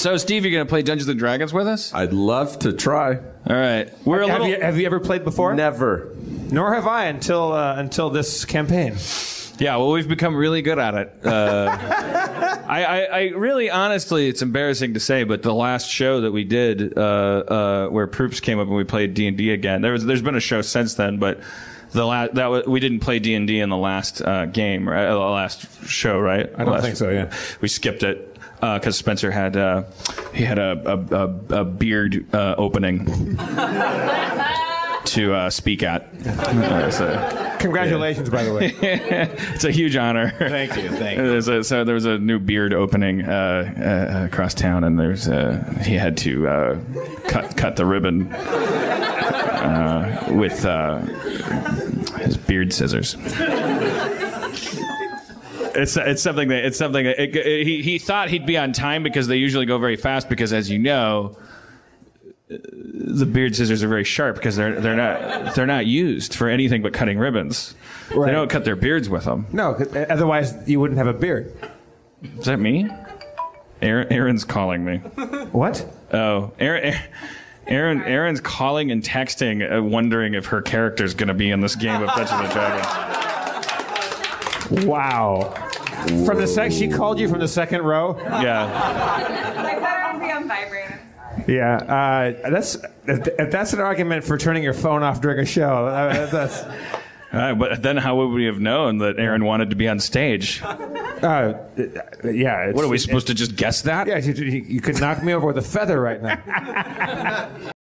So, Steve, you're going to play Dungeons and Dragons with us? I'd love to try. All right. We're a have, little. you, have you ever played before? Never. Nor have I until uh, until this campaign. Yeah, well, we've become really good at it. Uh, I, I, I really, honestly, it's embarrassing to say, but the last show that we did, uh, uh, where Proops came up and we played D and D again. There was, there's been a show since then, but the last that was, we didn't play D and D in the last uh, game, right? Uh, the last show, right? I don't Last- think so. Yeah. We skipped it because Spencer had uh, he had a a, a, a beard uh, opening to uh, speak at. Uh, so- Congratulations, by the way. it's a huge honor. Thank you, thank you. There's a, so there was a new beard opening uh, uh, across town, and there's uh, he had to uh, cut cut the ribbon uh, with uh, his beard scissors. It's, it's something that it's something that it, it- he he thought he'd be on time because they usually go very fast because as you know the beard scissors are very sharp because they're they're not they're not used for anything but cutting ribbons. Right. They don't cut their beards with them. no, 'cause otherwise you wouldn't have a beard. Is that me? Erin, Erin's calling me. What? Oh, Erin. Erin, Erin's calling and texting, uh, wondering if her character's going to be in this game of Dungeons and Dragons. Wow. From the sec, she called you from the second row. Yeah, I put it on be on vibrator. Yeah, uh, that's if, that's an argument for turning your phone off during a show. Uh, that's Uh, but then how would we have known that Erin wanted to be on stage? uh, yeah. It's, What are we supposed to just guess that? Yeah, you, you, you could knock me over with a feather right now.